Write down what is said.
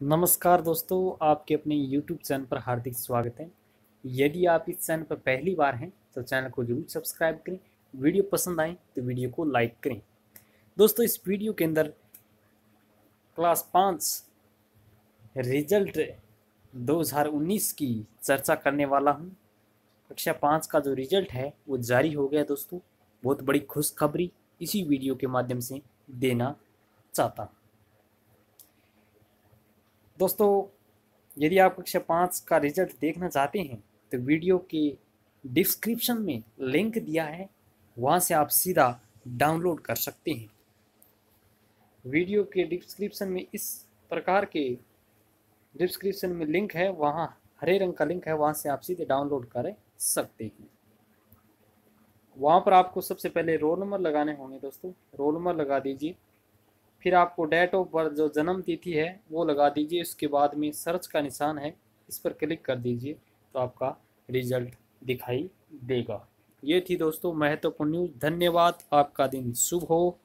नमस्कार दोस्तों, आपके अपने YouTube चैनल पर हार्दिक स्वागत है। यदि आप इस चैनल पर पहली बार हैं तो चैनल को ज़रूर सब्सक्राइब करें, वीडियो पसंद आए तो वीडियो को लाइक करें। दोस्तों, इस वीडियो के अंदर क्लास पाँच रिज़ल्ट 2019 की चर्चा करने वाला हूँ। कक्षा पाँच का जो रिज़ल्ट है, वो जारी हो गया दोस्तों। बहुत बड़ी खुशखबरी इसी वीडियो के माध्यम से देना चाहता हूँ। दोस्तों, यदि आप कक्षा पाँच का रिज़ल्ट देखना चाहते हैं तो वीडियो के डिस्क्रिप्शन में लिंक दिया है, वहाँ से आप सीधा डाउनलोड कर सकते हैं। वीडियो के डिस्क्रिप्शन में इस प्रकार के डिस्क्रिप्शन में लिंक है, वहाँ हरे रंग का लिंक है, वहाँ से आप सीधे डाउनलोड कर सकते हैं। वहाँ पर आपको सबसे पहले रोल नंबर लगाने होंगे दोस्तों। रोल नंबर लगा दीजिए। फिर आपको डेट ऑफ़ बर्थ जो जन्म तिथि है, वो लगा दीजिए। उसके बाद में सर्च का निशान है, इस पर क्लिक कर दीजिए तो आपका रिज़ल्ट दिखाई देगा। ये थी दोस्तों महत्वपूर्ण न्यूज़। धन्यवाद। आपका दिन शुभ हो।